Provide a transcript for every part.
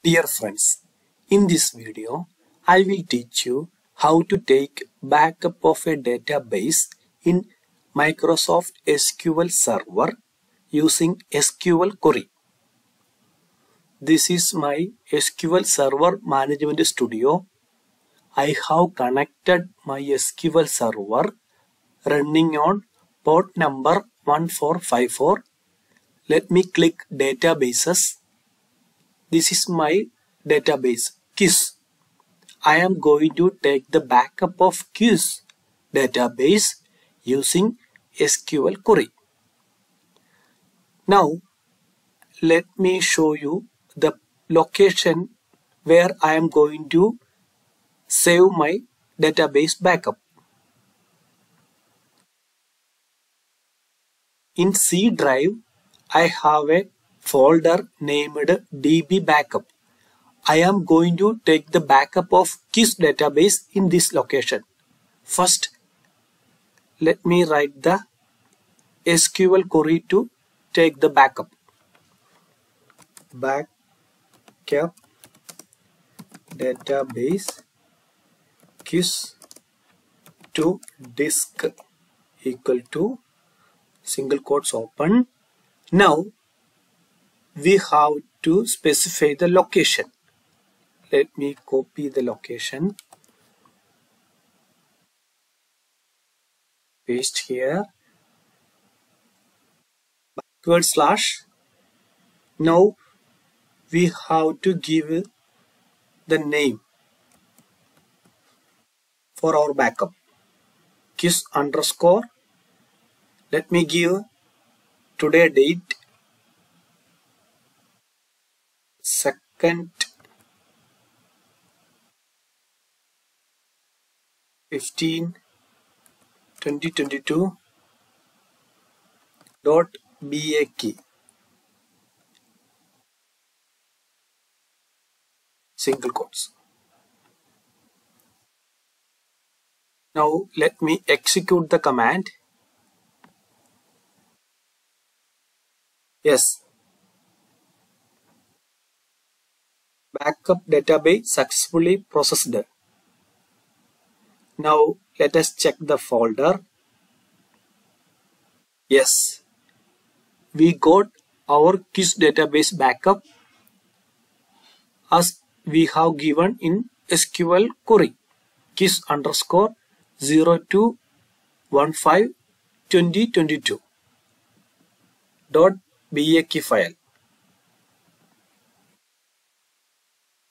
Dear friends, in this video, I will teach you how to take backup of a database in Microsoft SQL Server using SQL Query. This is my SQL Server Management Studio. I have connected my SQL Server running on port number 1454. Let me click Databases this is my database quiz. I am going to take the backup of quiz database using SQL query. Now let me show you the location where I am going to save my database backup. In C drive, I have a folder named db backup. I am going to take the backup of quiz database in this location. First, let me write the SQL query to take the backup. Backup database quiz to disk equal to single quotes open. Now we have to specify the location. Let me copy the location. Paste here. Backward slash. Now we have to give the name for our backup. quiz underscore. Let me give today date second. 15 2022 dot BA key single quotes. Now let me execute the command. Yes backup database successfully processed. Now let us check the folder. Yes, we got our quiz database backup as we have given in SQL query quiz underscore 0215 2022 dot BAK file.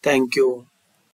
Thank you.